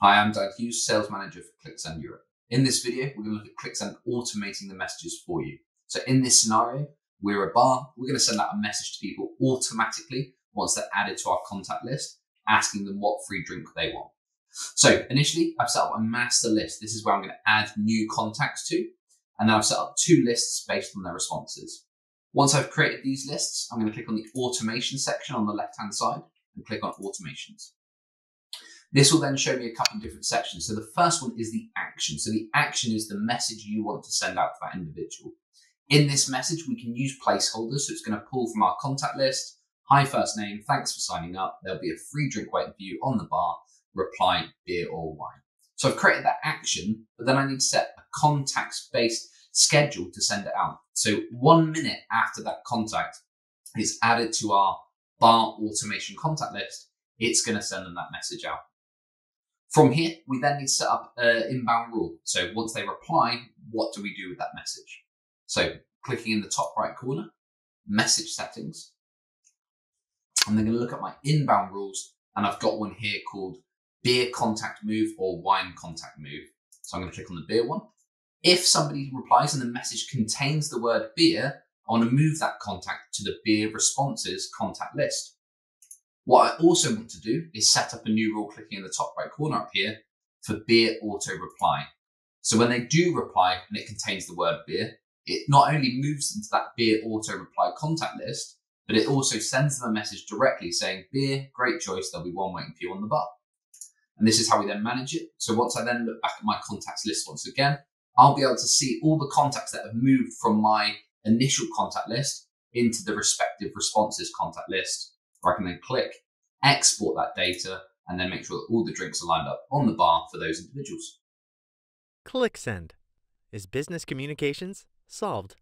Hi, I'm Doug Hughes, Sales Manager for ClickSend Europe. In this video, we're going to look at ClickSend automating the messages for you. So in this scenario, we're a bar. We're going to send out a message to people automatically once they're added to our contact list, asking them what free drink they want. So initially, I've set up a master list. This is where I'm going to add new contacts to. And then I've set up two lists based on their responses. Once I've created these lists, I'm going to click on the automation section on the left-hand side and click on automations. This will then show me a couple of different sections. So the first one is the action. So the action is the message you want to send out to that individual. In this message, we can use placeholders. So it's going to pull from our contact list. Hi, first name. Thanks for signing up. There'll be a free drink waiting for you on the bar. Reply beer or wine. So I've created that action, but then I need to set a contacts based schedule to send it out. So one minute after that contact is added to our bar automation contact list, it's going to send them that message out. From here, we then need to set up an inbound rule. So once they reply, what do we do with that message? So clicking in the top right corner, message settings. I'm then going to look at my inbound rules and I've got one here called beer contact move or wine contact move. So I'm going to click on the beer one. If somebody replies and the message contains the word beer, I want to move that contact to the beer responses contact list. What I also want to do is set up a new rule clicking in the top right corner up here for beer auto reply. So when they do reply and it contains the word beer, it not only moves into that beer auto reply contact list, but it also sends them a message directly saying, beer, great choice, there'll be one waiting for you on the bar. And this is how we then manage it. So once I then look back at my contacts list once again, I'll be able to see all the contacts that have moved from my initial contact list into the respective responses contact list where I can then click, export that data, and then make sure that all the drinks are lined up on the bar for those individuals. ClickSend is business communications solved